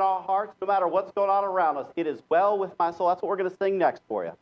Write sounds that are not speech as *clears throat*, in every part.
in our hearts, no matter what's going on around us, it is well with my soul. That's what we're going to sing next for you.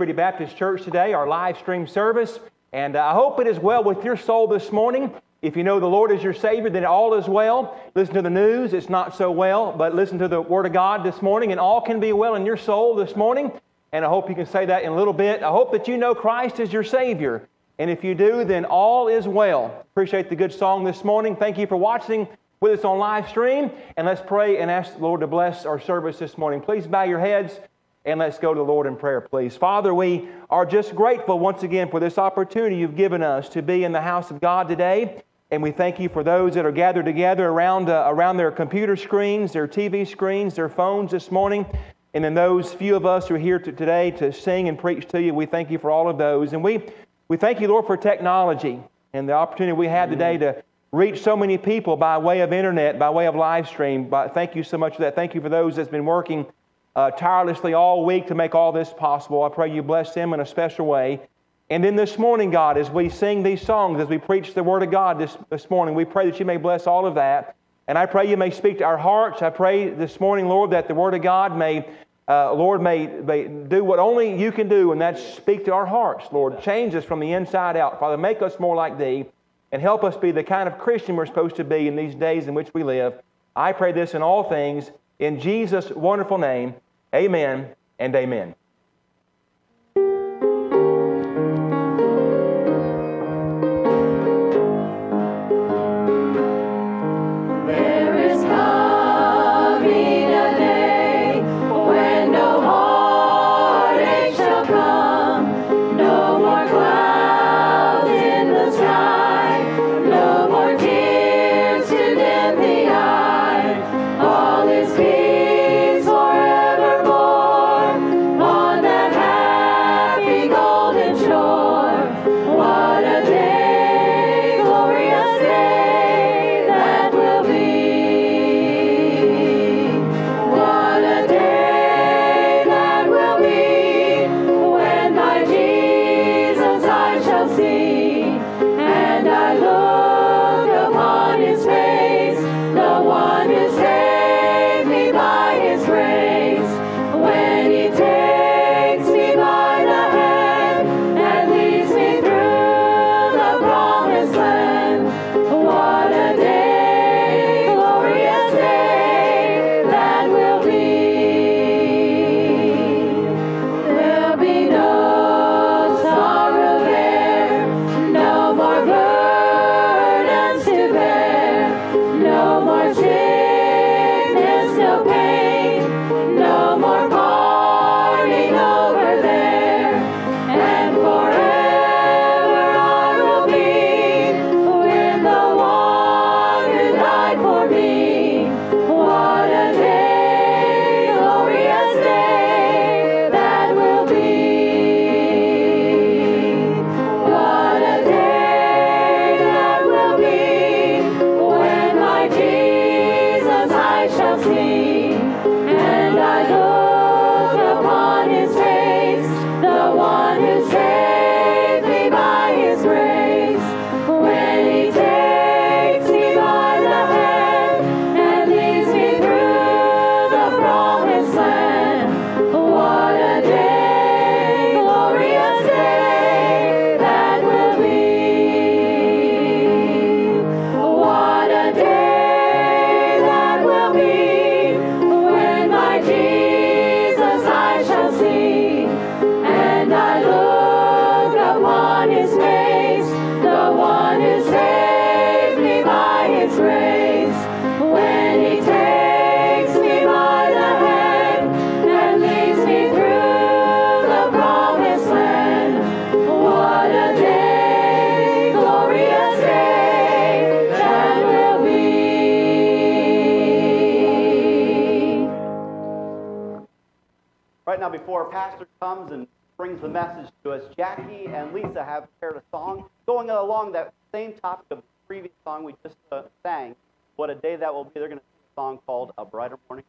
Liberty Baptist Church today, our live stream service. And uh, I hope it is well with your soul this morning. If you know the Lord is your Savior, then all is well. Listen to the news, it's not so well, but listen to the Word of God this morning, and all can be well in your soul this morning. And I hope you can say that in a little bit. I hope that you know Christ is your Savior. And if you do, then all is well. Appreciate the good song this morning. Thank you for watching with us on live stream. And let's pray and ask the Lord to bless our service this morning. Please bow your heads and let's go to the Lord in prayer, please. Father, we are just grateful once again for this opportunity you've given us to be in the house of God today. And we thank you for those that are gathered together around, uh, around their computer screens, their TV screens, their phones this morning. And then those few of us who are here to, today to sing and preach to you, we thank you for all of those. And we, we thank you, Lord, for technology and the opportunity we have today to reach so many people by way of internet, by way of live stream. But thank you so much for that. Thank you for those that's been working uh, tirelessly all week to make all this possible. I pray you bless them in a special way. And then this morning, God, as we sing these songs, as we preach the Word of God this, this morning, we pray that you may bless all of that. And I pray you may speak to our hearts. I pray this morning, Lord, that the Word of God may, uh, Lord, may, may do what only you can do, and that's speak to our hearts, Lord. Change us from the inside out. Father, make us more like Thee and help us be the kind of Christian we're supposed to be in these days in which we live. I pray this in all things in Jesus' wonderful name. Amen and amen. Before pastor comes and brings the message to us, Jackie and Lisa have prepared a song going along that same topic of the previous song we just uh, sang. What a day that will be. They're going to sing a song called A Brighter Morning.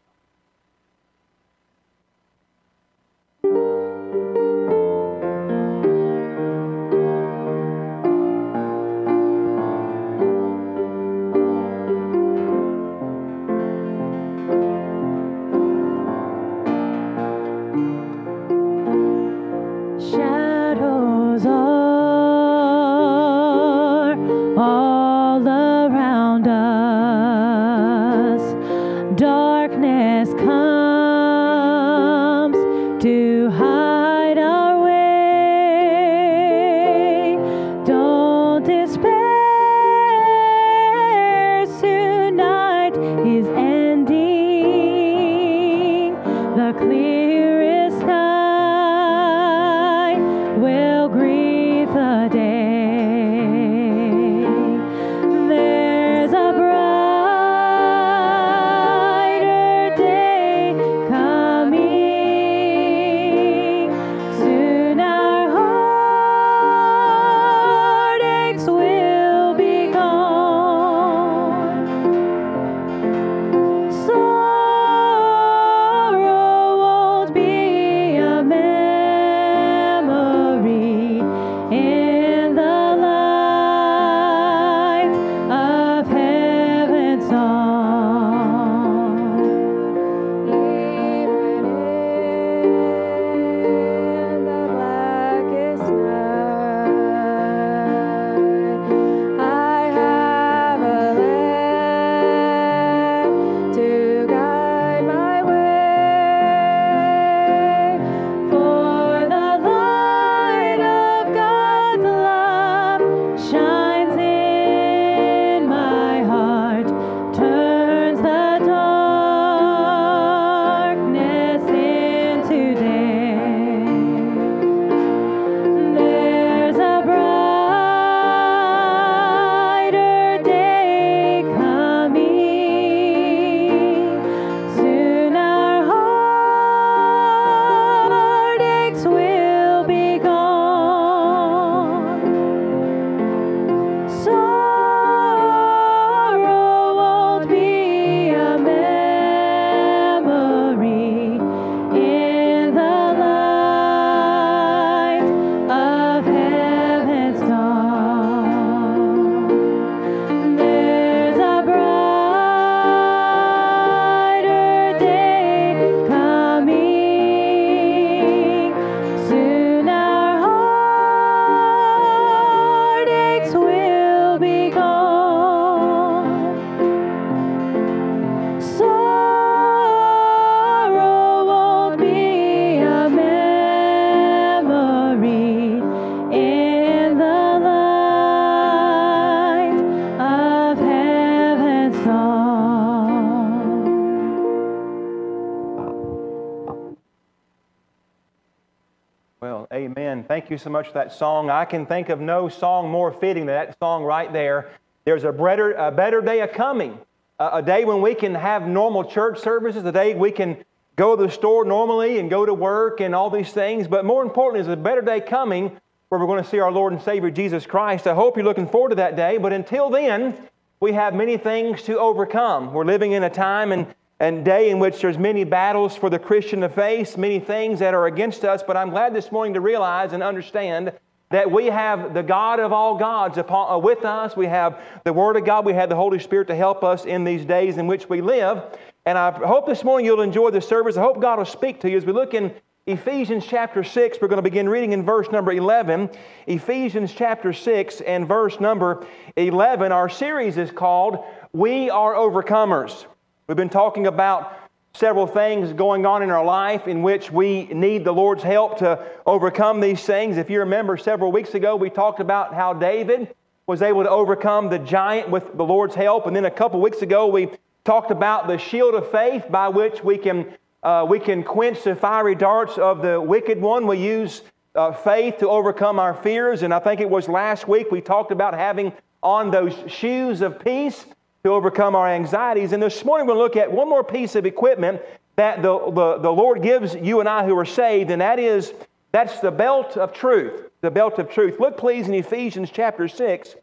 You so much for that song. I can think of no song more fitting than that song right there. There's a better, a better day a coming, a, day when we can have normal church services, a day we can go to the store normally and go to work and all these things. But more importantly, there's a better day coming where we're going to see our Lord and Savior Jesus Christ. I hope you're looking forward to that day. But until then, we have many things to overcome. We're living in a time and, and day in which there's many battles for the Christian to face, many things that are against us. But I'm glad this morning to realize and understand that we have the God of all gods upon, uh, with us. We have the Word of God. We have the Holy Spirit to help us in these days in which we live. And I hope this morning you'll enjoy the service. I hope God will speak to you as we look in Ephesians chapter 6, we're going to begin reading in verse number 11. Ephesians chapter 6 and verse number 11. Our series is called We Are Overcomers. We've been talking about several things going on in our life in which we need the Lord's help to overcome these things. If you remember, several weeks ago, we talked about how David was able to overcome the giant with the Lord's help. And then a couple weeks ago, we talked about the shield of faith by which we can uh, we can quench the fiery darts of the wicked one. We use uh, faith to overcome our fears. And I think it was last week we talked about having on those shoes of peace to overcome our anxieties. And this morning we're going to look at one more piece of equipment that the, the, the Lord gives you and I who are saved, and that is that's the belt of truth. The belt of truth. Look, please, in Ephesians chapter 6.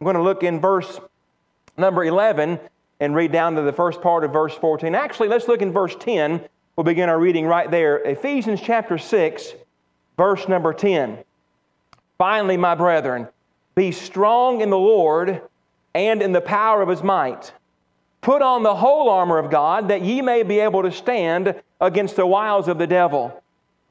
I'm going to look in verse number 11 and read down to the first part of verse 14. Actually, let's look in verse 10 We'll begin our reading right there. Ephesians chapter 6, verse number 10. Finally, my brethren, be strong in the Lord and in the power of his might. Put on the whole armor of God, that ye may be able to stand against the wiles of the devil.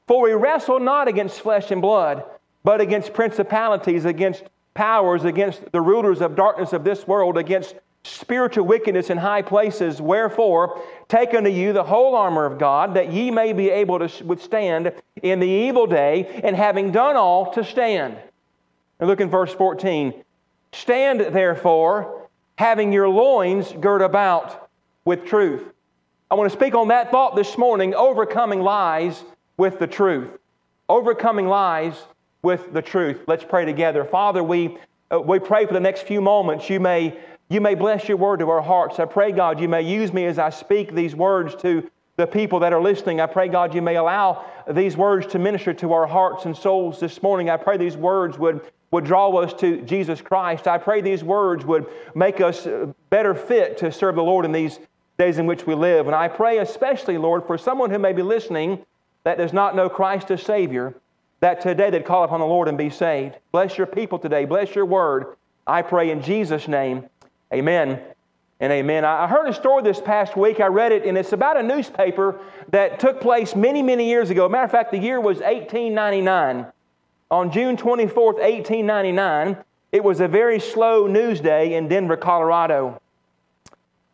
For we wrestle not against flesh and blood, but against principalities, against powers, against the rulers of darkness of this world, against spiritual wickedness in high places. Wherefore, take unto you the whole armor of God, that ye may be able to withstand in the evil day, and having done all, to stand. And look in verse 14. Stand therefore, having your loins girt about with truth. I want to speak on that thought this morning overcoming lies with the truth. Overcoming lies with the truth. Let's pray together. Father, we, uh, we pray for the next few moments you may you may bless your word to our hearts. I pray, God, you may use me as I speak these words to the people that are listening. I pray, God, you may allow these words to minister to our hearts and souls this morning. I pray these words would, would draw us to Jesus Christ. I pray these words would make us uh, better fit to serve the Lord in these days in which we live. And I pray especially, Lord, for someone who may be listening that does not know Christ as Savior, that today they'd call upon the Lord and be saved. Bless your people today. Bless your word. I pray in Jesus' name. Amen and amen. I heard a story this past week. I read it, and it's about a newspaper that took place many, many years ago. Matter of fact, the year was 1899. On June 24, 1899, it was a very slow news day in Denver, Colorado.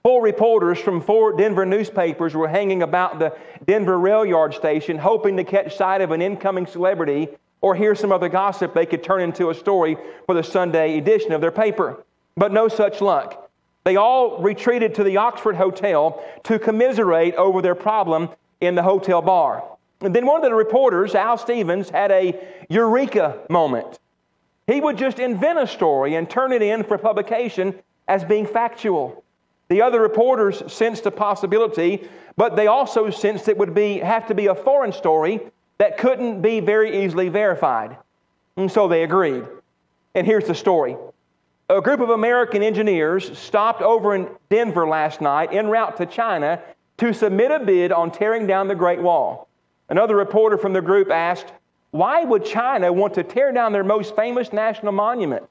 Four reporters from four Denver newspapers were hanging about the Denver rail yard station, hoping to catch sight of an incoming celebrity or hear some other gossip they could turn into a story for the Sunday edition of their paper. But no such luck. They all retreated to the Oxford Hotel to commiserate over their problem in the hotel bar. And then one of the reporters, Al Stevens, had a eureka moment. He would just invent a story and turn it in for publication as being factual. The other reporters sensed a possibility, but they also sensed it would be, have to be a foreign story that couldn't be very easily verified. And so they agreed. And here's the story a group of American engineers stopped over in Denver last night en route to China to submit a bid on tearing down the Great Wall. Another reporter from the group asked, Why would China want to tear down their most famous national monument?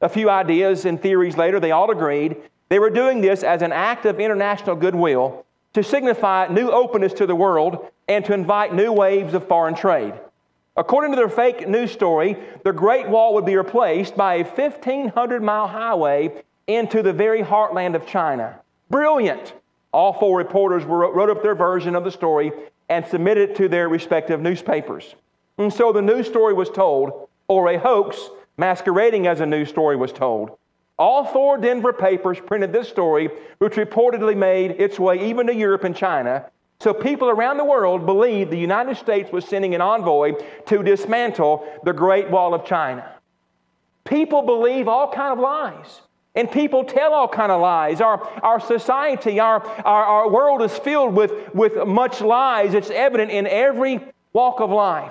A few ideas and theories later, they all agreed they were doing this as an act of international goodwill to signify new openness to the world and to invite new waves of foreign trade. According to their fake news story, the Great Wall would be replaced by a 1,500 mile highway into the very heartland of China. Brilliant! All four reporters wrote up their version of the story and submitted it to their respective newspapers. And so the news story was told, or a hoax masquerading as a news story was told. All four Denver papers printed this story, which reportedly made its way even to Europe and China. So people around the world believed the United States was sending an envoy to dismantle the Great Wall of China. People believe all kind of lies. And people tell all kind of lies. Our, our society, our, our, our world is filled with, with much lies. It's evident in every walk of life.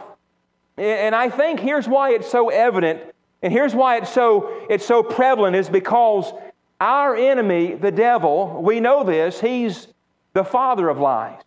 And I think here's why it's so evident, and here's why it's so, it's so prevalent, is because our enemy, the devil, we know this, he's the father of lies.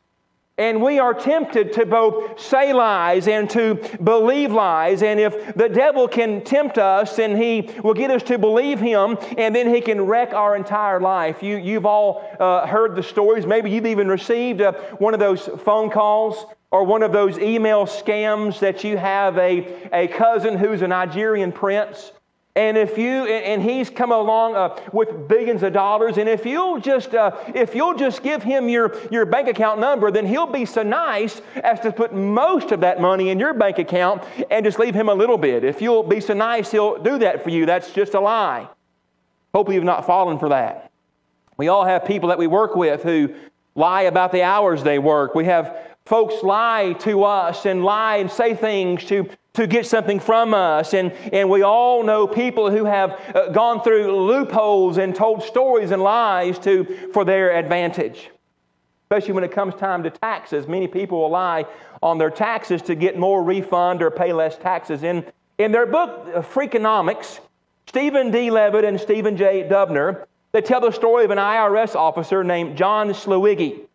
And we are tempted to both say lies and to believe lies. And if the devil can tempt us, and he will get us to believe him, and then he can wreck our entire life. You, you've all uh, heard the stories. Maybe you've even received uh, one of those phone calls or one of those email scams that you have a, a cousin who's a Nigerian prince and if you and he's come along uh, with billions of dollars, and if you'll just uh, if you'll just give him your your bank account number, then he'll be so nice as to put most of that money in your bank account and just leave him a little bit. If you'll be so nice, he'll do that for you. That's just a lie. Hopefully, you've not fallen for that. We all have people that we work with who lie about the hours they work. We have folks lie to us and lie and say things to to get something from us. And, and we all know people who have uh, gone through loopholes and told stories and lies to, for their advantage. Especially when it comes time to taxes. Many people will lie on their taxes to get more refund or pay less taxes. In, in their book, uh, Freakonomics, Stephen D. Levitt and Stephen J. Dubner, they tell the story of an IRS officer named John Szilagyi.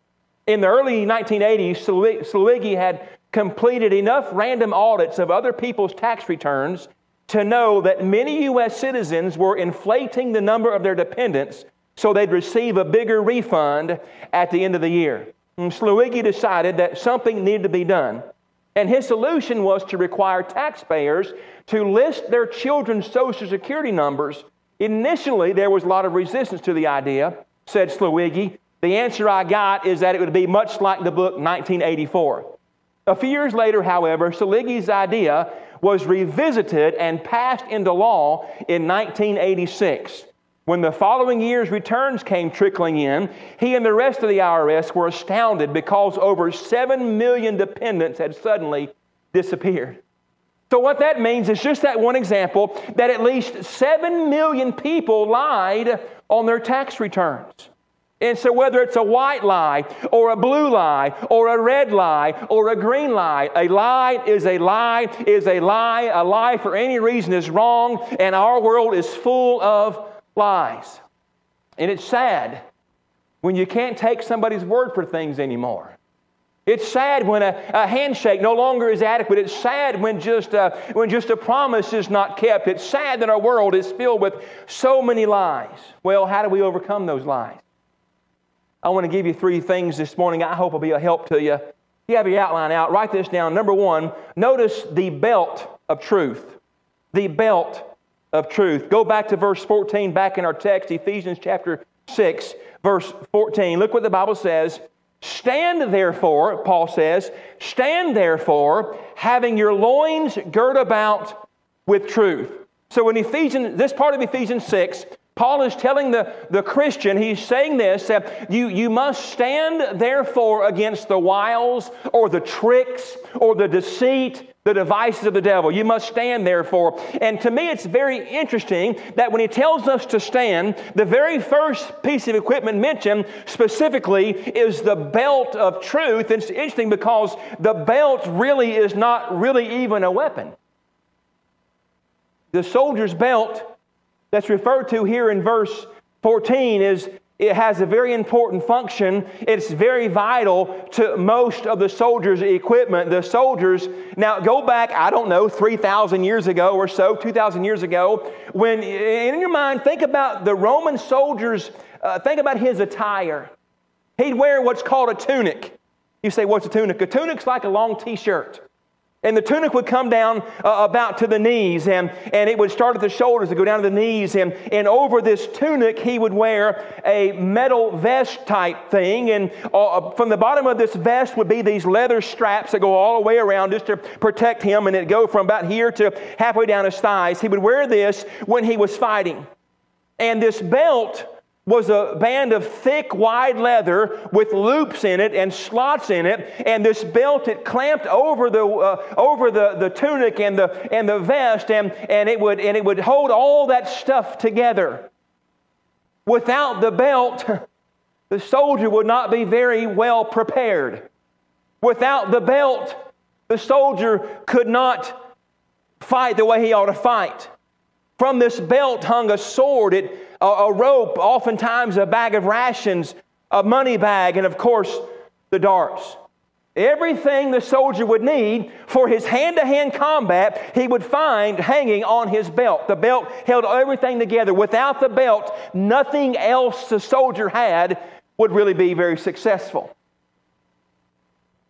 In the early 1980s, Szilagyi had completed enough random audits of other people's tax returns to know that many U.S. citizens were inflating the number of their dependents so they'd receive a bigger refund at the end of the year. And decided that something needed to be done. And his solution was to require taxpayers to list their children's social security numbers. Initially, there was a lot of resistance to the idea, said Szilagyi. The answer I got is that it would be much like the book 1984. A few years later, however, Szilagyi's idea was revisited and passed into law in 1986. When the following year's returns came trickling in, he and the rest of the IRS were astounded because over 7 million dependents had suddenly disappeared. So, what that means is just that one example that at least 7 million people lied on their tax returns. And so, whether it's a white lie, or a blue lie, or a red lie, or a green lie, a lie is a lie, is a lie. A lie for any reason is wrong, and our world is full of lies. And it's sad when you can't take somebody's word for things anymore. It's sad when a, a, handshake no longer is adequate. It's sad when just, a, when just a promise is not kept. It's sad that our world is filled with so many lies. Well, how do we overcome those lies? I want to give you three things this morning I hope will be a help to you. You have your outline out, write this down. Number one, notice the belt of truth. The belt of truth. Go back to verse 14, back in our text, Ephesians chapter 6, verse 14. Look what the Bible says. Stand therefore, Paul says, stand therefore, having your loins girt about with truth. So in Ephesians, this part of Ephesians 6, Paul is telling the, the Christian, he's saying this, that you, you must stand therefore against the wiles or the tricks or the deceit, the devices of the devil. You must stand therefore. And to me, it's very interesting that when he tells us to stand, the very first piece of equipment mentioned specifically is the belt of truth. It's interesting because the belt really is not really even a weapon. The soldier's belt that's referred to here in verse 14 is it has a very important function. It's very vital to most of the soldiers' equipment. The soldiers, now go back, I don't know, 3,000 years ago or so, 2,000 years ago, when in your mind, think about the Roman soldiers, uh, think about his attire. He'd wear what's called a tunic. You say, what's a tunic? A tunic's like a long t shirt. And the tunic would come down uh, about to the knees, and, and it would start at the shoulders and go down to the knees. And, and over this tunic, he would wear a metal vest type thing. And uh, from the bottom of this vest would be these leather straps that go all the way around just to protect him. And it'd go from about here to halfway down his thighs. He would wear this when he was fighting. And this belt was a band of thick, wide leather with loops in it and slots in it, and this belt it clamped over the uh, over the, the tunic and the and the vest, and, and it would and it would hold all that stuff together. Without the belt, *laughs* the soldier would not be very well prepared. Without the belt, the soldier could not fight the way he ought to fight. From this belt hung a sword, it, a, a rope, oftentimes a bag of rations, a money bag, and of course, the darts. Everything the soldier would need for his hand to hand combat, he would find hanging on his belt. The belt held everything together. Without the belt, nothing else the soldier had would really be very successful.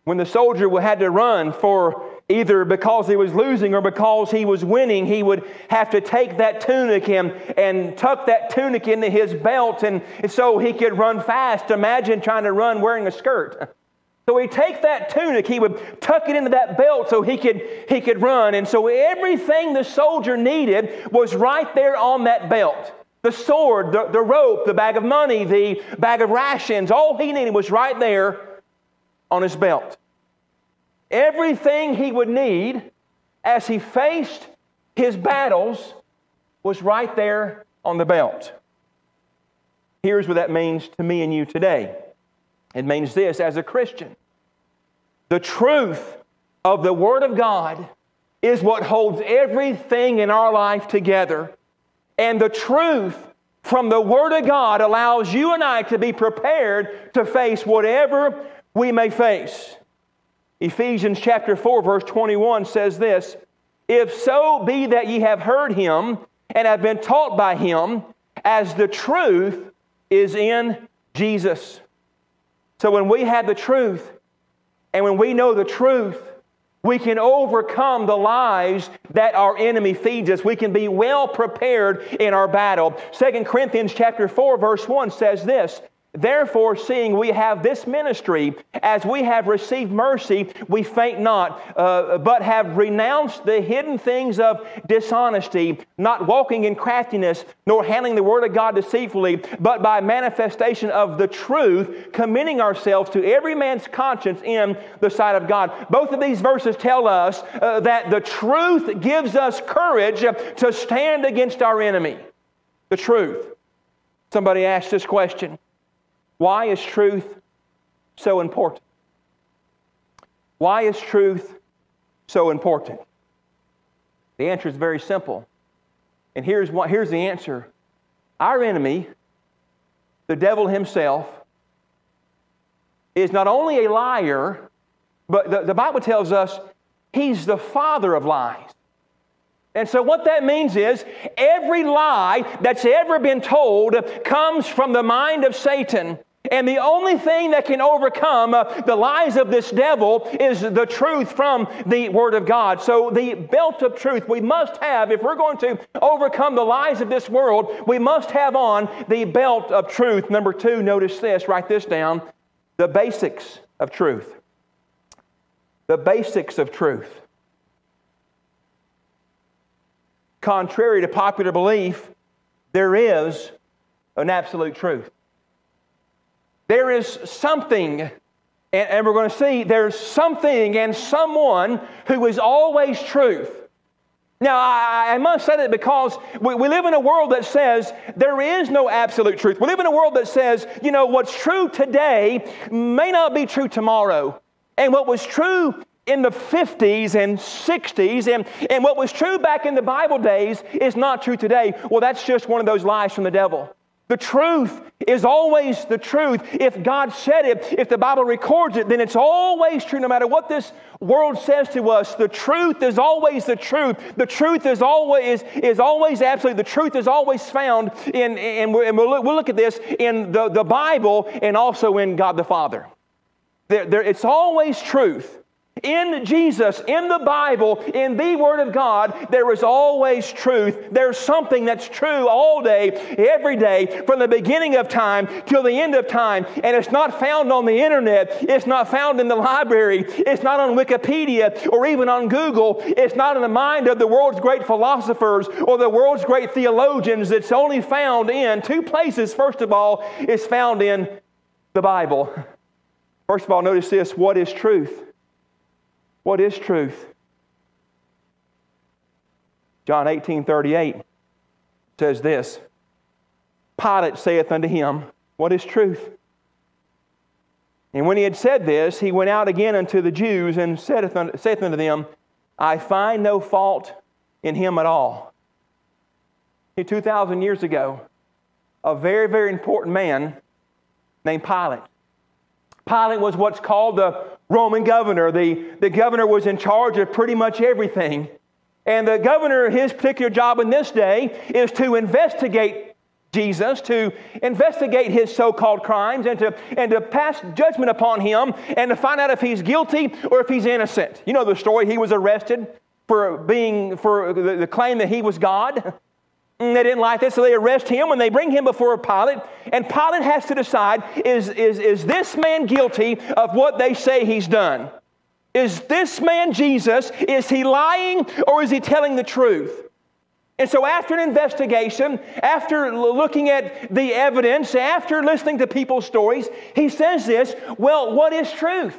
When the soldier had to run for either because he was losing or because he was winning, he would have to take that tunic and, and tuck that tunic into his belt and so he could run fast. Imagine trying to run wearing a skirt. So he'd take that tunic, he would tuck it into that belt so he could, he could run. And so everything the soldier needed was right there on that belt. The sword, the, the rope, the bag of money, the bag of rations, all he needed was right there on his belt. Everything he would need as he faced his battles was right there on the belt. Here's what that means to me and you today it means this as a Christian, the truth of the Word of God is what holds everything in our life together. And the truth from the Word of God allows you and I to be prepared to face whatever we may face. Ephesians chapter 4, verse 21 says this If so be that ye have heard him and have been taught by him, as the truth is in Jesus. So when we have the truth and when we know the truth, we can overcome the lies that our enemy feeds us. We can be well prepared in our battle. 2 Corinthians chapter 4 verse 1 says this, Therefore, seeing we have this ministry, as we have received mercy, we faint not, uh, but have renounced the hidden things of dishonesty, not walking in craftiness, nor handling the word of God deceitfully, but by manifestation of the truth, committing ourselves to every man's conscience in the sight of God. Both of these verses tell us uh, that the truth gives us courage to stand against our enemy. The truth. Somebody asked this question. Why is truth so important? Why is truth so important? The answer is very simple. And here's, what, here's the answer Our enemy, the devil himself, is not only a liar, but the, the Bible tells us he's the father of lies. And so, what that means is every lie that's ever been told comes from the mind of Satan. And the only thing that can overcome uh, the lies of this devil is the truth from the Word of God. So, the belt of truth we must have, if we're going to overcome the lies of this world, we must have on the belt of truth. Number two, notice this, write this down the basics of truth. The basics of truth. Contrary to popular belief, there is an absolute truth. There is something, and, we're going to see there's something and someone who is always truth. Now, I, I, must say that because we, we, live in a world that says there is no absolute truth. We live in a world that says, you know, what's true today may not be true tomorrow. And what was true in the 50s and 60s and, and what was true back in the Bible days is not true today. Well, that's just one of those lies from the devil. The truth is always the truth. If God said it, if the Bible records it, then it's always true no matter what this world says to us. The truth is always the truth. The truth is always, is always absolute. The truth is always found in, and, we'll, look, we'll look at this in the, the Bible and also in God the Father. There, there, it's always truth. In Jesus, in the Bible, in the Word of God, there is always truth. There's something that's true all day, every day, from the beginning of time till the end of time. And it's not found on the internet, it's not found in the library, it's not on Wikipedia or even on Google, it's not in the mind of the world's great philosophers or the world's great theologians. It's only found in two places. First of all, it's found in the Bible. First of all, notice this what is truth? What is truth? John 18 38 says this Pilate saith unto him, What is truth? And when he had said this, he went out again unto the Jews and saith unto, saith unto them, I find no fault in him at all. 2,000 years ago, a very, very important man named Pilate. Pilate was what's called the Roman governor. The, the governor was in charge of pretty much everything. And the governor, his particular job in this day is to investigate Jesus, to investigate his so called crimes, and to, and to pass judgment upon him, and to find out if he's guilty or if he's innocent. You know the story. He was arrested for being, for the, the claim that he was God. *laughs* And they didn't like this, so they arrest him and they bring him before Pilate. And Pilate has to decide is, is, is this man guilty of what they say he's done? Is this man Jesus, is he lying or is he telling the truth? And so, after an investigation, after looking at the evidence, after listening to people's stories, he says this Well, what is truth?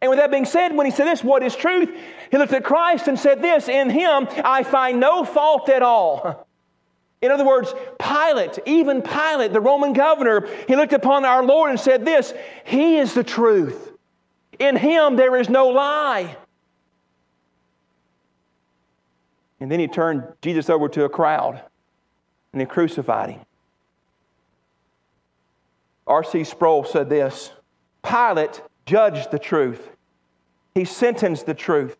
And with that being said, when he said this, what is truth? He looked at Christ and said this In him I find no fault at all. *laughs* In other words, Pilate, even Pilate, the Roman governor, he looked upon our Lord and said this He is the truth. In him there is no lie. And then he turned Jesus over to a crowd and they crucified him. R.C. Sproul said this Pilate judged the truth, he sentenced the truth,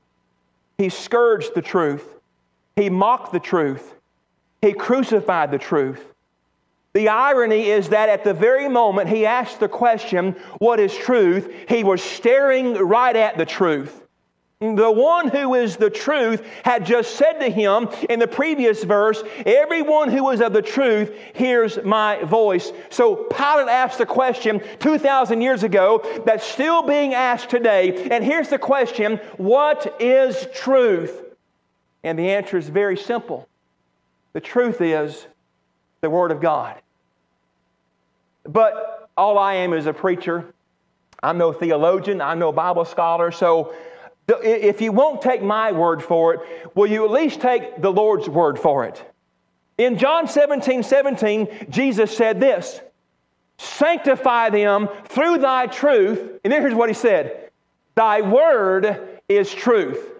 he scourged the truth, he mocked the truth, he crucified the truth. The irony is that at the very moment he asked the question, What is truth? he was staring right at the truth. The one who is the truth had just said to him in the previous verse, Everyone who is of the truth hears my voice. So Pilate asked the question 2,000 years ago that's still being asked today. And here's the question What is truth? And the answer is very simple the truth is the Word of God. But all I am is a preacher. I'm no theologian, I'm no Bible scholar, so if you won't take my word for it, will you at least take the Lord's word for it? In John 17 17, Jesus said this Sanctify them through thy truth. And then here's what he said Thy word is truth.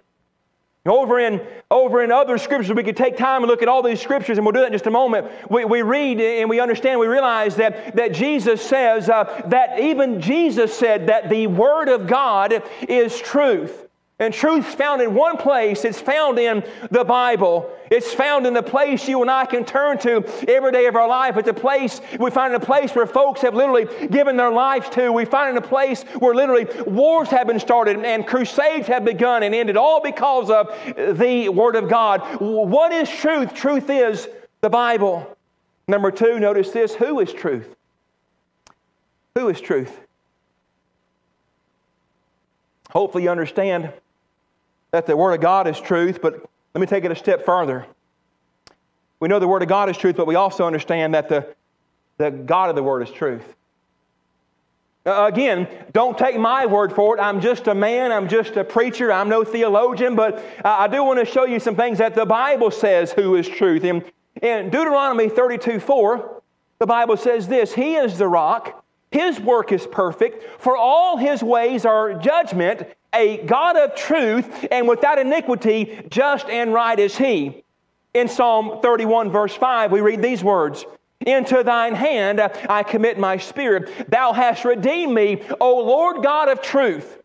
Over in, over in other scriptures, we could take time and look at all these scriptures, and we'll do that in just a moment. We, we read and we understand, we realize that, that Jesus says, uh, that even Jesus said that the Word of God is truth. And truth's found in one place. It's found in the Bible. It's found in the place you and I can turn to every day of our life. It's a place, we find in a place where folks have literally given their lives to. We find in a place where literally wars have been started and crusades have begun and ended, all because of the Word of God. What is truth? Truth is the Bible. Number two, notice this who is truth? Who is truth? Hopefully, you understand that the Word of God is truth, but let me take it a step further. We know the Word of God is truth, but we also understand that the, the God of the Word is truth. Uh, again, don't take my word for it. I'm just a man, I'm just a preacher, I'm no theologian, but I do want to show you some things that the Bible says who is truth. In, in Deuteronomy 32 4, the Bible says this He is the rock, His work is perfect, for all His ways are judgment, a God of truth, and without iniquity, just and right is He. In Psalm 31, verse 5, we read these words Into thine hand I commit my spirit. Thou hast redeemed me, O Lord God of truth.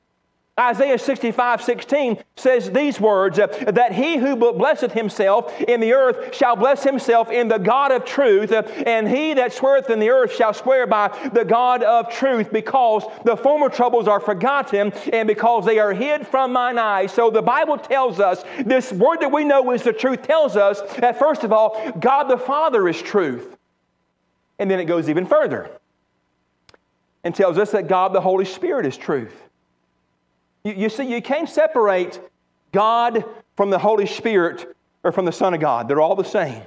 Isaiah 65, 16 says these words that he who blesseth himself in the earth shall bless himself in the God of truth, and he that sweareth in the earth shall swear by the God of truth, because the former troubles are forgotten and because they are hid from mine eyes. So the Bible tells us this word that we know is the truth tells us that, first of all, God the Father is truth. And then it goes even further and tells us that God the Holy Spirit is truth. You, you see, you can't separate God from the Holy Spirit or from the Son of God. They're all the same.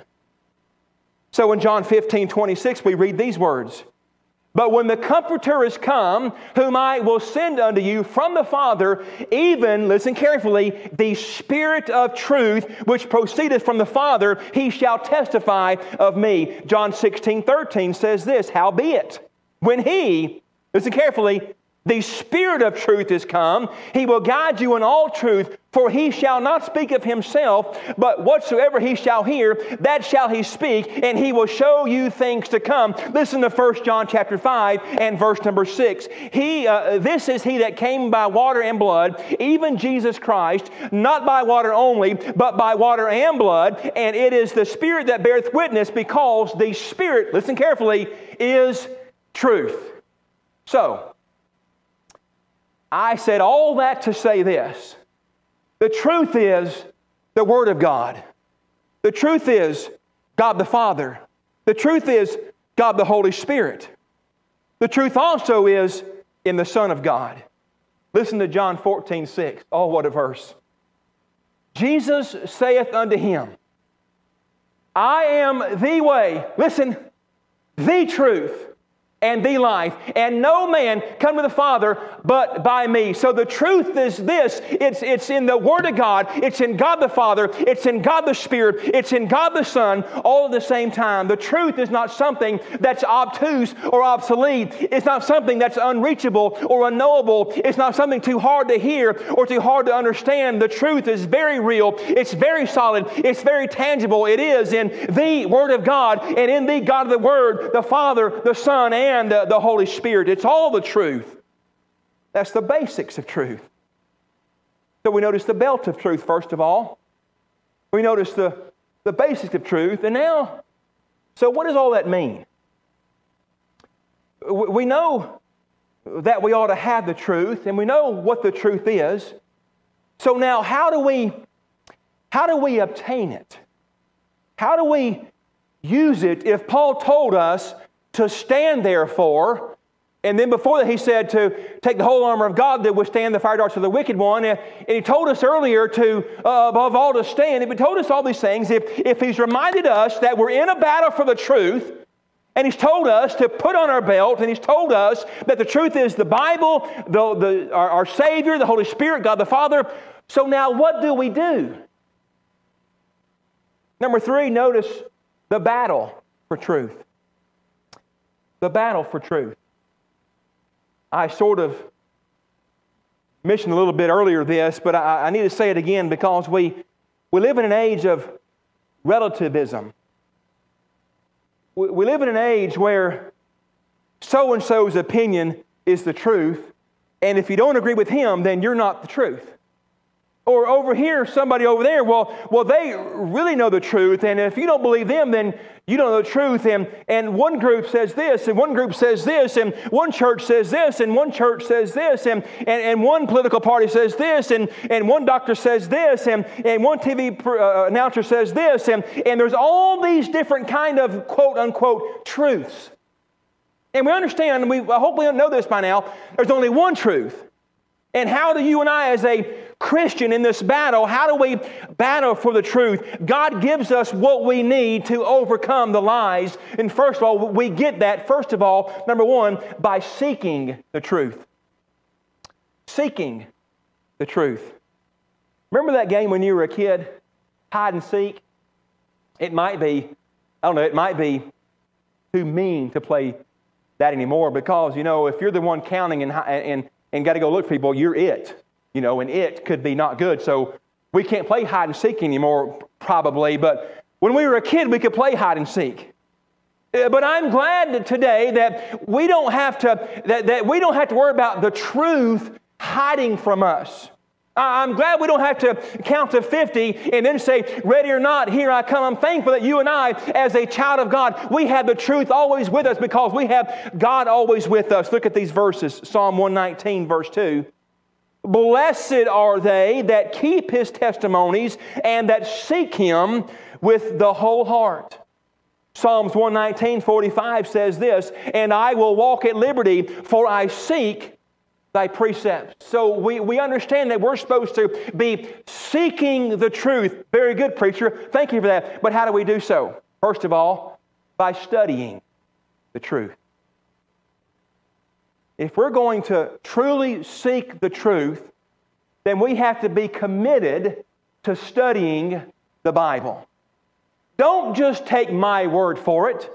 So in John 15, 26, we read these words. But when the Comforter is come, whom I will send unto you from the Father, even, listen carefully, the Spirit of truth, which proceedeth from the Father, he shall testify of me. John 16, 13 says this Howbeit, when he, listen carefully, the Spirit of truth is come. He will guide you in all truth, for he shall not speak of himself, but whatsoever he shall hear, that shall he speak, and he will show you things to come. Listen to 1 John chapter 5 and verse number 6. He, uh, this is he that came by water and blood, even Jesus Christ, not by water only, but by water and blood, and it is the Spirit that beareth witness, because the Spirit, listen carefully, is truth. So, I said all that to say this. The truth is the Word of God. The truth is God the Father. The truth is God the Holy Spirit. The truth also is in the Son of God. Listen to John 14, 6. Oh, what a verse. Jesus saith unto him, I am the way, listen, the truth, and the life, and no man come to the Father but by me. So the truth is this it's, it's in the Word of God, it's in God the Father, it's in God the Spirit, it's in God the Son, all at the same time. The truth is not something that's obtuse or obsolete, it's not something that's unreachable or unknowable, it's not something too hard to hear or too hard to understand. The truth is very real, it's very solid, it's very tangible. It is in the Word of God and in the God of the Word, the Father, the Son, and and the Holy Spirit. It's all the truth. That's the basics of truth. So we notice the belt of truth, first of all. We notice the, the basics of truth. And now, so what does all that mean? We know that we ought to have the truth, and we know what the truth is. So now, how do we, how do we obtain it? How do we use it if Paul told us to stand therefore. And then before that, he said to take the whole armor of God to withstand the fire darts of the wicked one. And he told us earlier to, uh, above all, to stand. If he told us all these things, if, if he's reminded us that we're in a battle for the truth, and he's told us to put on our belt, and he's told us that the truth is the Bible, the, the, our, our Savior, the Holy Spirit, God the Father. So now what do we do? Number three, notice the battle for truth the battle for truth. I sort of mentioned a little bit earlier this, but I, I need to say it again because we, we live in an age of relativism. We, we live in an age where so and so's opinion is the truth, and if you don't agree with him, then you're not the truth. Or over here, somebody over there, well, well, they really know the truth, and if you don't believe them, then you don't know the truth. And, and one group says this, and one group says this, and one church says this, and one church says this, and, and, and one political party says this, and, and one doctor says this, and, and one TV uh, announcer says this, and, and there's all these different kind of quote unquote truths. And we understand, and we I hope we know this by now, there's only one truth. And how do you and I, as a Christian in this battle, how do we battle for the truth? God gives us what we need to overcome the lies. And first of all, we get that, first of all, number one, by seeking the truth. Seeking the truth. Remember that game when you were a kid? Hide and seek? It might be, I don't know, it might be too mean to play that anymore because, you know, if you're the one counting and, and, and got to go look for people, you're it you know, and it could be not good. So we can't play hide and seek anymore, probably. But when we were a kid, we could play hide and seek. Uh, but I'm glad today that we don't have to that, that we don't have to worry about the truth hiding from us. I'm glad we don't have to count to 50 and then say, Ready or not, here I come. I'm thankful that you and I, as a child of God, we have the truth always with us because we have God always with us. Look at these verses Psalm 119, verse 2. Blessed are they that keep his testimonies and that seek him with the whole heart. Psalms 119, 45 says this, And I will walk at liberty, for I seek thy precepts. So we, we understand that we're supposed to be seeking the truth. Very good, preacher. Thank you for that. But how do we do so? First of all, by studying the truth. If we're going to truly seek the truth, then we have to be committed to studying the Bible. Don't just take my word for it.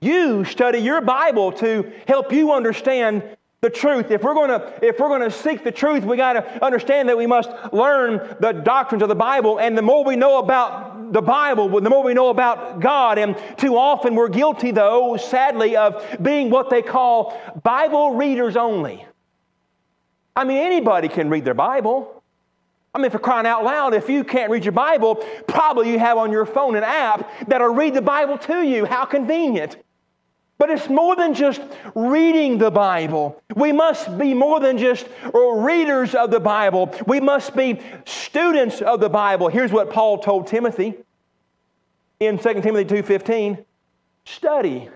You study your Bible to help you understand the truth. If we're going to if we're going to seek the truth, we got to understand that we must learn the doctrines of the Bible. And the more we know about the Bible, the more we know about God. And too often we're guilty, though, sadly, of being what they call Bible readers only. I mean, anybody can read their Bible. I mean, for crying out loud, if you can't read your Bible, probably you have on your phone an app that'll read the Bible to you. How convenient. But it's more than just reading the Bible. We must be more than just uh, readers of the Bible. We must be students of the Bible. Here's what Paul told Timothy in 2 Timothy 2:15, study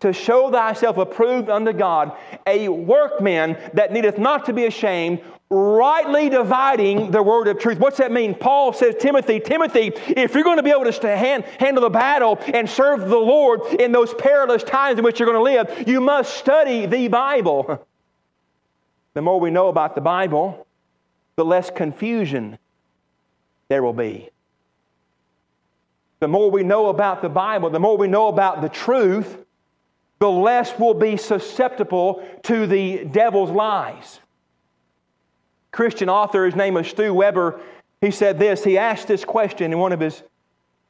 to show thyself approved unto God, a workman that needeth not to be ashamed, rightly dividing the word of truth. What's that mean? Paul says, Timothy, Timothy, if you're going to be able to hand, handle the battle and serve the Lord in those perilous times in which you're going to live, you must study the Bible. *laughs* The more we know about the Bible, the less confusion there will be. The more we know about the Bible, the more we know about the truth, the less we'll be susceptible to the devil's lies. Christian author, his name is Stu Weber, he said this. He asked this question in one of his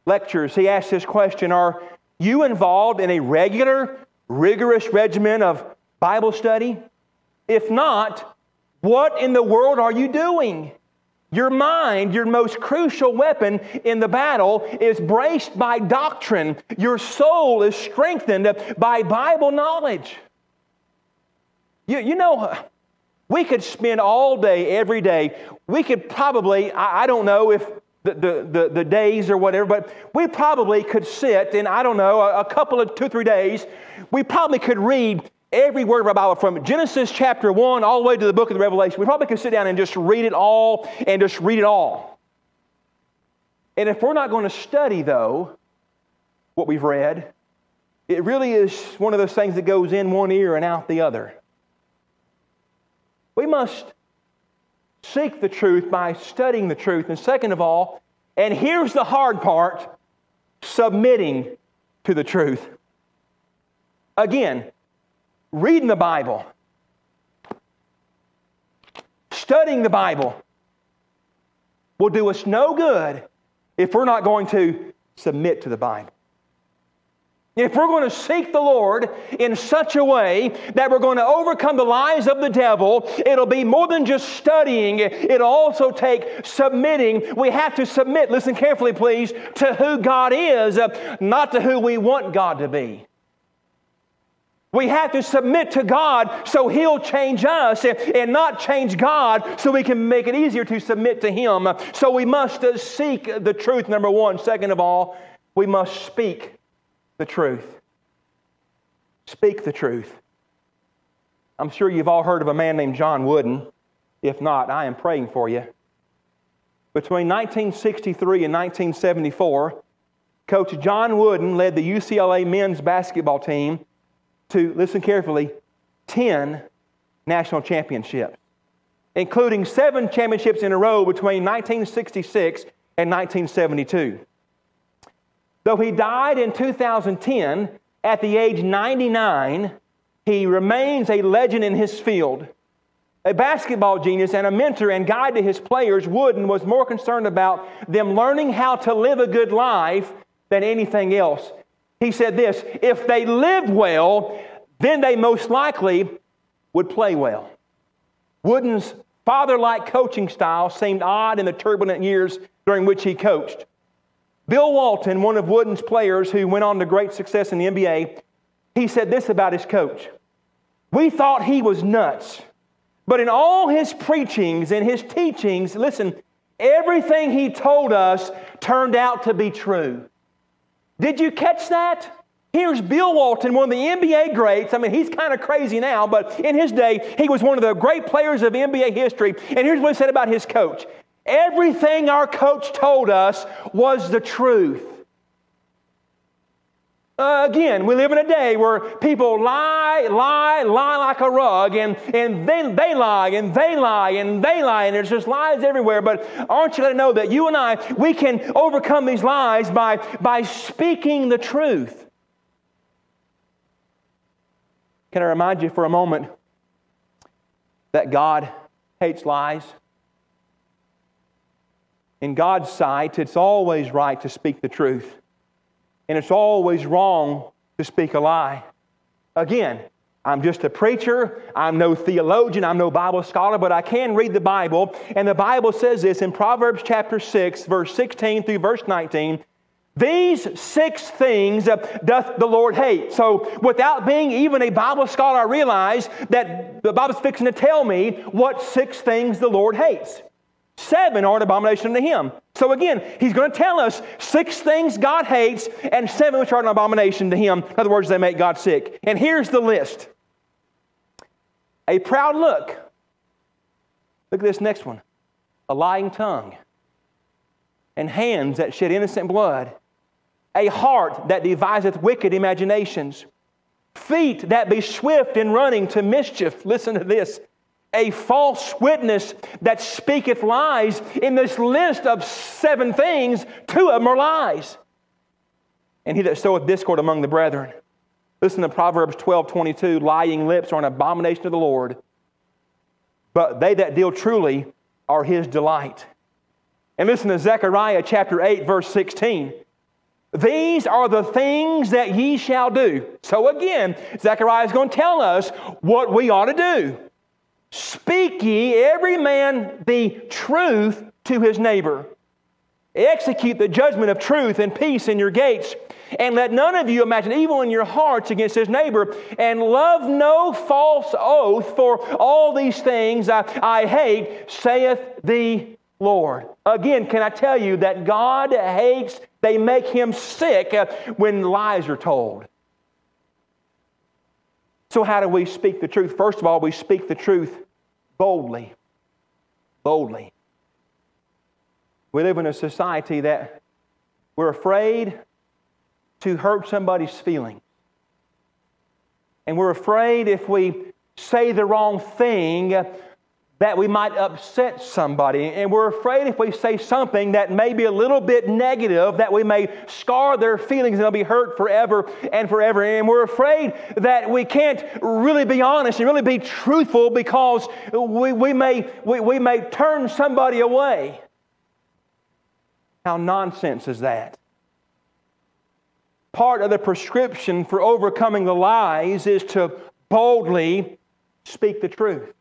lectures. He asked this question Are you involved in a regular, rigorous regimen of Bible study? If not, what in the world are you doing? Your mind, your most crucial weapon in the battle, is braced by doctrine. Your soul is strengthened by Bible knowledge. You, you know, we could spend all day, every day. We could probably, I, I don't know if the, the, the, the, days or whatever, but we probably could sit in, I don't know, a, a couple of two, three days. We probably could read every word of our Bible from Genesis chapter 1 all the way to the book of the Revelation. We probably could sit down and just read it all and just read it all. And if we're not going to study, though, what we've read, it really is one of those things that goes in one ear and out the other. We must seek the truth by studying the truth. And second of all, and here's the hard part submitting to the truth. Again, reading the Bible, studying the Bible will do us no good if we're not going to submit to the Bible. If we're going to seek the Lord in such a way that we're going to overcome the lies of the devil, it'll be more than just studying, it'll also take submitting. We have to submit, listen carefully, please, to who God is, not to who we want God to be. We have to submit to God so He'll change us and not change God so we can make it easier to submit to Him. So we must seek the truth, number one. Second of all, we must speak the truth. Speak the truth. I'm sure you've all heard of a man named John Wooden. If not, I am praying for you. Between 1963 and 1974, Coach John Wooden led the UCLA men's basketball team to, listen carefully, 10 national championships, including seven championships in a row between 1966 and 1972. Though he died in 2010 at the age 99, he remains a legend in his field. A basketball genius and a mentor and guide to his players, Wooden was more concerned about them learning how to live a good life than anything else. He said this if they lived well, then they most likely would play well. Wooden's father like coaching style seemed odd in the turbulent years during which he coached. Bill Walton, one of Wooden's players who went on to great success in the NBA, he said this about his coach We thought he was nuts. But in all his preachings and his teachings, listen, everything he told us turned out to be true. Did you catch that? Here's Bill Walton, one of the NBA greats. I mean, he's kind of crazy now, but in his day, he was one of the great players of NBA history. And here's what he said about his coach Everything our coach told us was the truth. Uh, again, we live in a day where people lie, lie, lie like a rug, and, and they, they lie, and they lie, and they lie, and there's just lies everywhere. But aren't you going to know that you and I, we can overcome these lies by, by speaking the truth? Can I remind you for a moment that God hates lies? In God's sight, it's always right to speak the truth and it's always wrong to speak a lie. Again, I'm just a preacher. I'm no theologian. I'm no Bible scholar, but I can read the Bible. And the Bible says this in Proverbs chapter 6, verse 16 through verse 19. These six things doth the Lord hate. So, without being even a Bible scholar, I realize that the Bible's fixing to tell me what six things the Lord hates. Seven are an abomination to him. So again, he's going to tell us six things God hates and seven which are an abomination to him. In other words, they make God sick. And here's the list a proud look. Look at this next one a lying tongue, and hands that shed innocent blood, a heart that deviseth wicked imaginations, feet that be swift in running to mischief. Listen to this a false witness that speaketh lies. In this list of seven things, two of them are lies. And he that soweth discord among the brethren. Listen to Proverbs 12 22 lying lips are an abomination to the Lord, but they that deal truly are his delight. And listen to Zechariah chapter 8, verse 16. These are the things that ye shall do. So again, Zechariah is going to tell us what we ought to do. Speak ye every man the truth to his neighbor. Execute the judgment of truth and peace in your gates. And let none of you imagine evil in your hearts against his neighbor. And love no false oath, for all these things I, I hate, saith the Lord. Again, can I tell you that God hates, they make him sick uh, when lies are told. So, how do we speak the truth? First of all, we speak the truth boldly. Boldly. We live in a society that we're afraid to hurt somebody's feelings. And we're afraid if we say the wrong thing, that we might upset somebody. And we're afraid if we say something that may be a little bit negative, that we may scar their feelings and they'll be hurt forever and forever. And we're afraid that we can't really be honest and really be truthful because we, we, may, we, we may turn somebody away. How nonsense is that? Part of the prescription for overcoming the lies is to boldly speak the truth.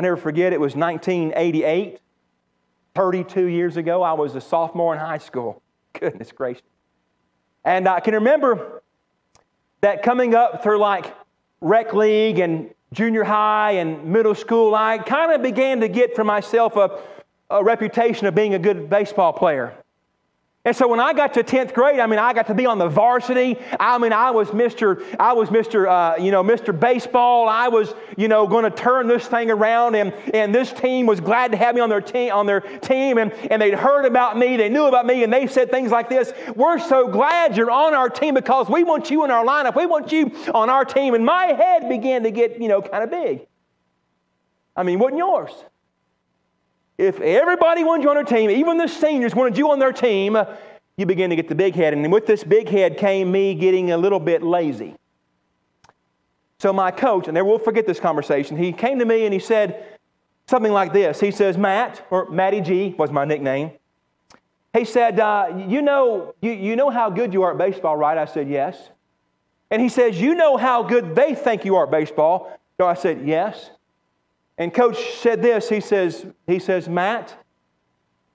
I never forget, it was 1988, 32 years ago. I was a sophomore in high school. *laughs* Goodness gracious. And I can remember that coming up through like rec league and junior high and middle school, I kind of began to get for myself a, a reputation of being a good baseball player. And so when I got to 10th grade, I mean, I got to be on the varsity. I mean, I was Mr. I was Mr. Uh, you know, Mr. Baseball. I was, you know, going to turn this thing around, and, and this team was glad to have me on their team, on their team, and, and they'd heard about me, they knew about me, and they said things like this: "We're so glad you're on our team because we want you in our lineup. We want you on our team." And my head began to get, you know, kind of big. I mean, wasn't yours? If everybody wanted you on their team, even the seniors wanted you on their team, you begin to get the big head. And with this big head came me getting a little bit lazy. So my coach, and there we'll forget this conversation, he came to me and he said something like this. He says, Matt, or Matty G was my nickname. He said, uh, you, know, you, you know how good you are at baseball, right? I said, yes. And he says, You know how good they think you are at baseball? So I said, Yes. And coach said this, he says, he says, Matt,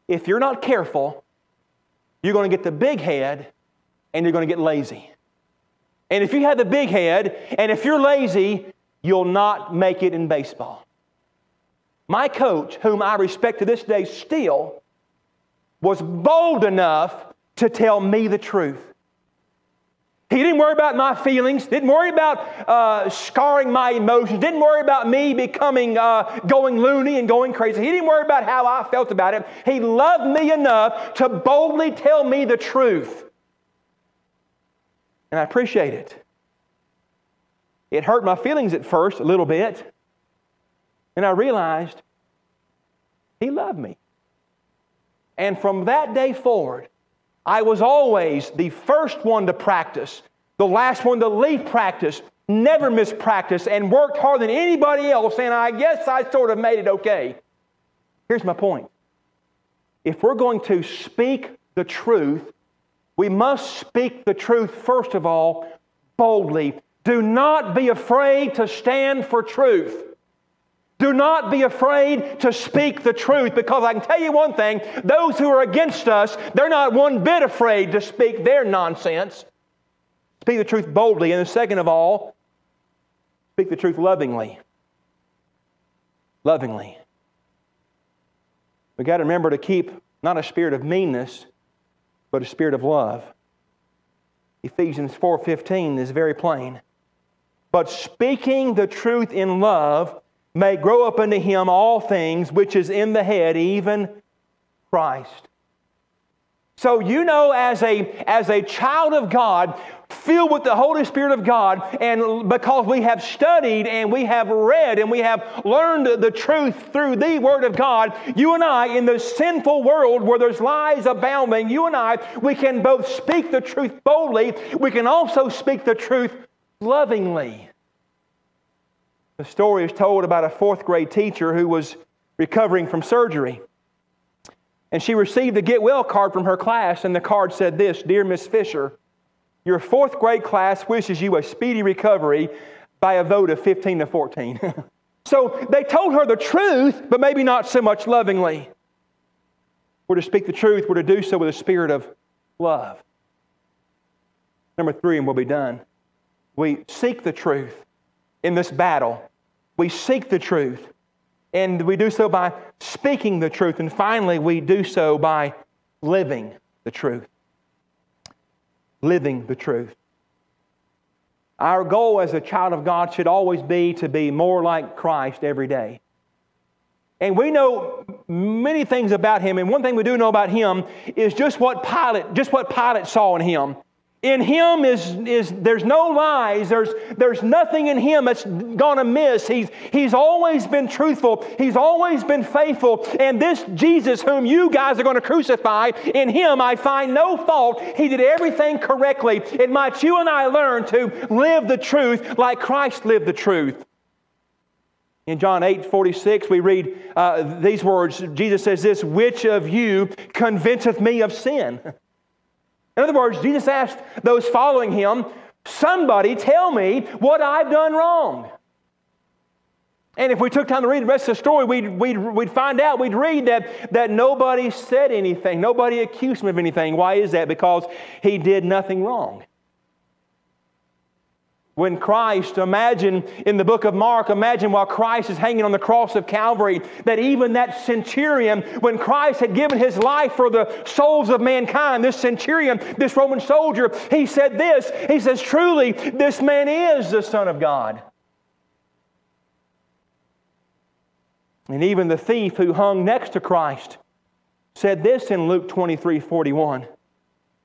if you're not careful, you're going to get the big head and you're going to get lazy. And if you have the big head and if you're lazy, you'll not make it in baseball. My coach, whom I respect to this day still, was bold enough to tell me the truth. He didn't worry about my feelings, didn't worry about uh, scarring my emotions, didn't worry about me becoming, uh, going loony and going crazy. He didn't worry about how I felt about it. He loved me enough to boldly tell me the truth. And I appreciate it. It hurt my feelings at first, a little bit. And I realized he loved me. And from that day forward, I was always the first one to practice, the last one to leave practice, never missed practice, and worked harder than anybody else. And I guess I sort of made it okay. Here's my point if we're going to speak the truth, we must speak the truth, first of all, boldly. Do not be afraid to stand for truth. Do not be afraid to speak the truth because I can tell you one thing those who are against us, they're not one bit afraid to speak their nonsense. Speak the truth boldly. And second of all, speak the truth lovingly. Lovingly. We've got to remember to keep not a spirit of meanness, but a spirit of love. Ephesians 4:15 is very plain. But speaking the truth in love may grow up unto him all things which is in the head, even Christ. So you know, as a, as a child of God, filled with the Holy Spirit of God, and because we have studied and we have read and we have learned the truth through the Word of God, you and I, in the sinful world where there's lies abounding, you and I, we can both speak the truth boldly, we can also speak the truth lovingly. The story is told about a fourth grade teacher who was recovering from surgery. And she received a get well card from her class, and the card said this Dear Miss Fisher, your fourth grade class wishes you a speedy recovery by a vote of 15 to 14. *laughs* so they told her the truth, but maybe not so much lovingly. We're to speak the truth, we're to do so with a spirit of love. Number three, and we'll be done. We seek the truth in this battle. We seek the truth, and we do so by speaking the truth. And finally, we do so by living the truth. Living the truth. Our goal as a child of God should always be to be more like Christ every day. And we know many things about him, and one thing we do know about him is just what Pilate, just what Pilate saw in him. In him is, is there's no lies. There's, there's nothing in him that's gone amiss. He's, he's always been truthful. He's always been faithful. And this Jesus, whom you guys are going to crucify, in him I find no fault. He did everything correctly. It might you and I learn to live the truth like Christ lived the truth. In John 8 46, we read uh, these words Jesus says this, Which of you convinceth me of sin? *laughs* In other words, Jesus asked those following him, Somebody tell me what I've done wrong. And if we took time to read the rest of the story, we'd, we'd, we'd find out, we'd read that, that nobody said anything, nobody accused him of anything. Why is that? Because he did nothing wrong. When Christ, imagine in the book of Mark, imagine while Christ is hanging on the cross of Calvary, that even that centurion, when Christ had given his life for the souls of mankind, this centurion, this Roman soldier, he said this He says, Truly, this man is the Son of God. And even the thief who hung next to Christ said this in Luke 23 41,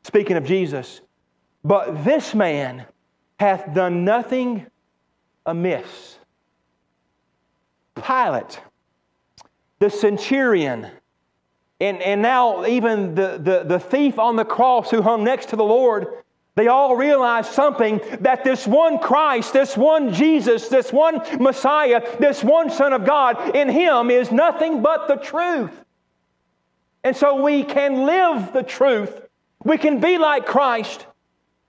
speaking of Jesus. But this man, hath done nothing amiss. Pilate, the centurion, and, and now even the, the, the thief on the cross who hung next to the Lord, they all realized something that this one Christ, this one Jesus, this one Messiah, this one Son of God in Him is nothing but the truth. And so we can live the truth. We can be like Christ.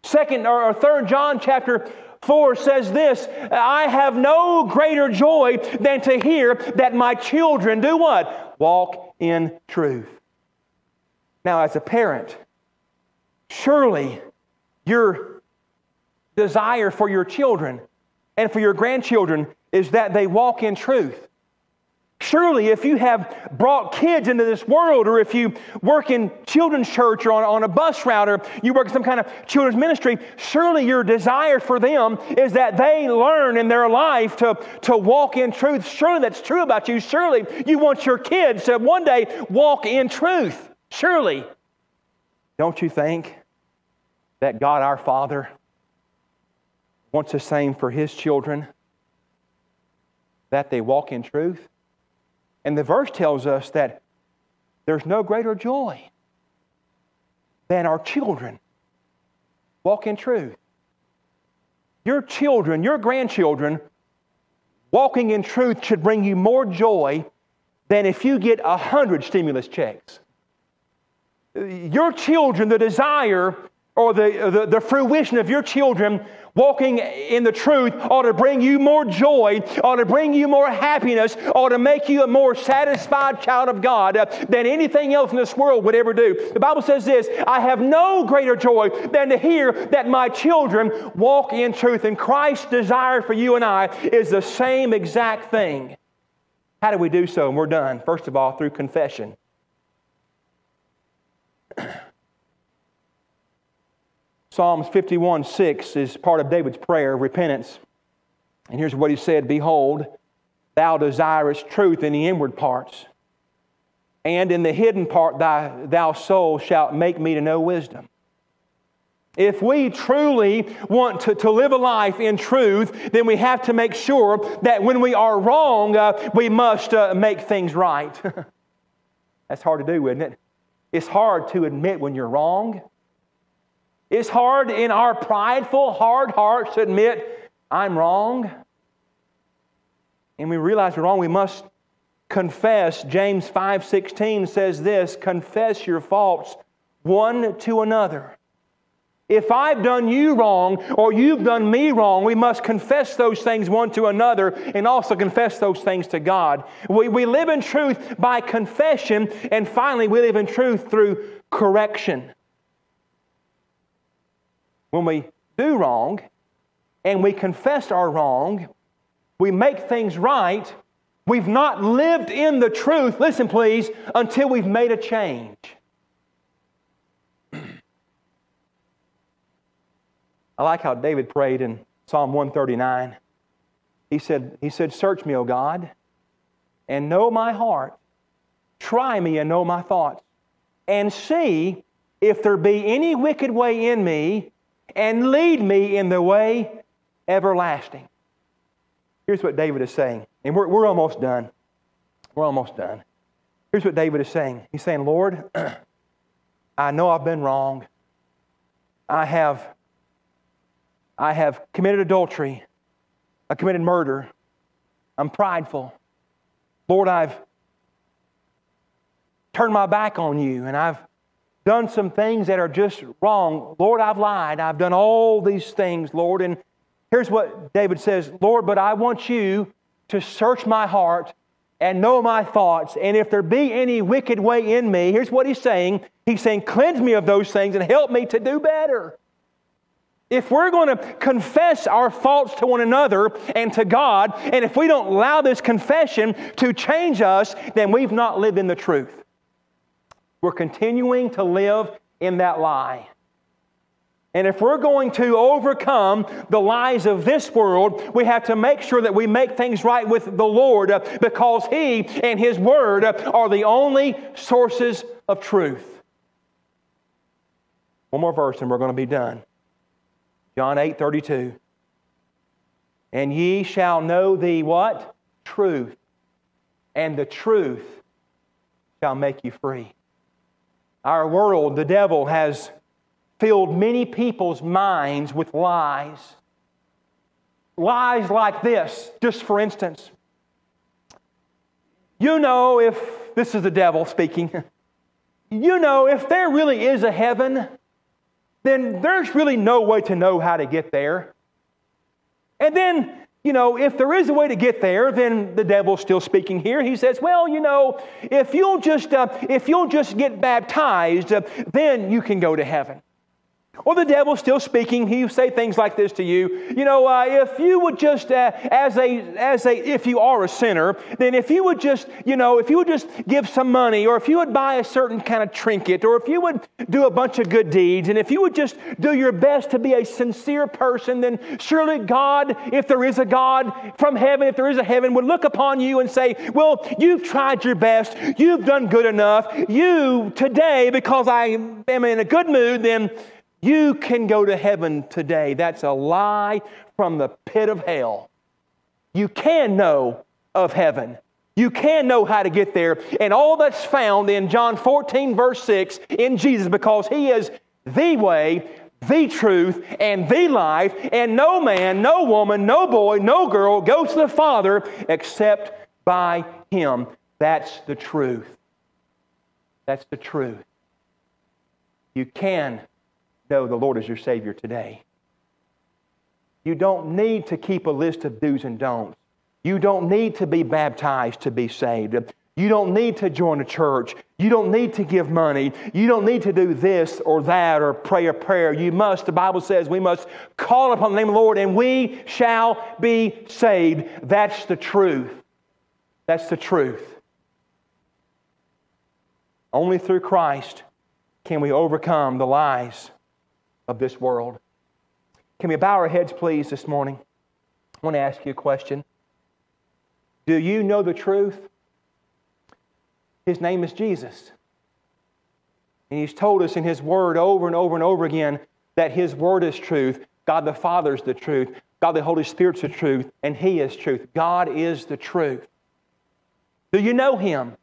Second or third John chapter 4 says this I have no greater joy than to hear that my children do what? Walk in truth. Now, as a parent, surely your desire for your children and for your grandchildren is that they walk in truth. Surely, if you have brought kids into this world, or if you work in children's church or on, on, a bus route, or you work in some kind of children's ministry, surely your desire for them is that they learn in their life to, to walk in truth. Surely that's true about you. Surely you want your kids to one day walk in truth. Surely. Don't you think that God our Father wants the same for His children? That they walk in truth? And the verse tells us that there's no greater joy than our children walk in truth. Your children, your grandchildren, walking in truth should bring you more joy than if you get a hundred stimulus checks. Your children, the desire or the, the, the, fruition of your children walking in the truth ought to bring you more joy, ought to bring you more happiness, ought to make you a more satisfied child of God uh, than anything else in this world would ever do. The Bible says this I have no greater joy than to hear that my children walk in truth. And Christ's desire for you and I is the same exact thing. How do we do so? And we're done. First of all, through confession. *clears throat* Psalms 51 6 is part of David's prayer of repentance. And here's what he said Behold, thou desirest truth in the inward parts, and in the hidden part thy, thou soul shalt make me to know wisdom. If we truly want to, to live a life in truth, then we have to make sure that when we are wrong, uh, we must uh, make things right. *laughs* That's hard to do, isn't it? It's hard to admit when you're wrong. It's hard in our prideful, hard hearts to admit, I'm wrong. And we realize we're wrong, we must confess. James 5:16 says this, confess your faults one to another. If I've done you wrong or you've done me wrong, we must confess those things one to another and also confess those things to God. We, we live in truth by confession, and finally, we live in truth through correction when we do wrong and we confess our wrong, we make things right, we've not lived in the truth, listen please, until we've made a change. *clears throat* I like how David prayed in Psalm 139. He said, he said, Search me, O God, and know my heart. Try me and know my thoughts. And see if there be any wicked way in me, and lead me in the way everlasting. Here's what David is saying, and we're, we're almost done. We're almost done. Here's what David is saying He's saying, Lord, *clears throat* I know I've been wrong. I have, I have committed adultery. I committed murder. I'm prideful. Lord, I've turned my back on you and I've done some things that are just wrong. Lord, I've lied. I've done all these things, Lord. And here's what David says Lord, but I want you to search my heart and know my thoughts. And if there be any wicked way in me, here's what he's saying He's saying, cleanse me of those things and help me to do better. If we're going to confess our faults to one another and to God, and if we don't allow this confession to change us, then we've not lived in the truth. We're continuing to live in that lie. And if we're going to overcome the lies of this world, we have to make sure that we make things right with the Lord uh, because He and His Word uh, are the only sources of truth. One more verse and we're going to be done. John 8 32. And ye shall know the what? Truth. And the truth shall make you free. Our world, the devil, has filled many people's minds with lies. Lies like this, just for instance. You know, if this is the devil speaking, *laughs* you know, if there really is a heaven, then there's really no way to know how to get there. And then, you know, if there is a way to get there, then the devil's still speaking here. He says, well, you know, if you'll just, uh, if you'll just get baptized, uh, then you can go to heaven. Or the devil still speaking, he say things like this to you. You know, uh, if you would just, uh, as a, as a, if you are a sinner, then if you would just, you know, if you would just give some money, or if you would buy a certain kind of trinket, or if you would do a bunch of good deeds, and if you would just do your best to be a sincere person, then surely God, if there is a God from heaven, if there is a heaven, would look upon you and say, well, you've tried your best, you've done good enough, you today, because I am in a good mood, then you can go to heaven today. That's a lie from the pit of hell. You can know of heaven. You can know how to get there. And all that's found in John 14, verse 6, in Jesus, because He is the way, the truth, and the life. And no man, no woman, no boy, no girl goes to the Father except by Him. That's the truth. That's the truth. You can know the Lord as your Savior today. You don't need to keep a list of do's and don'ts. You don't need to be baptized to be saved. You don't need to join a church. You don't need to give money. You don't need to do this or that or pray a prayer. You must, the Bible says, we must call upon the name of the Lord and we shall be saved. That's the truth. That's the truth. Only through Christ can we overcome the lies of this world. Can we bow our heads, please, this morning? I want to ask you a question. Do you know the truth? His name is Jesus. And He's told us in His Word over and over and over again that His Word is truth. God the Father is the truth. God the Holy Spirit's the truth. And He is truth. God is the truth. Do you know Him?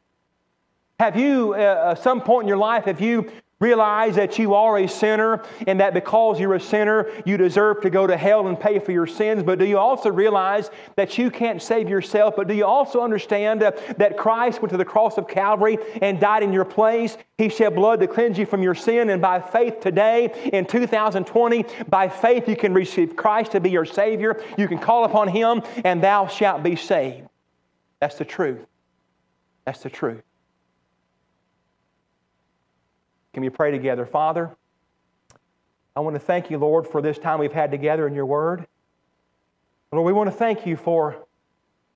Have you, uh, at some point in your life, have you Realize that you are a sinner and that because you're a sinner, you deserve to go to hell and pay for your sins. But do you also realize that you can't save yourself? But do you also understand that Christ went to the cross of Calvary and died in your place? He shed blood to cleanse you from your sin. And by faith today, in 2020, by faith, you can receive Christ to be your Savior. You can call upon Him, and thou shalt be saved. That's the truth. That's the truth. Can we pray together? Father, I want to thank you, Lord, for this time we've had together in your word. Lord, we want to thank you for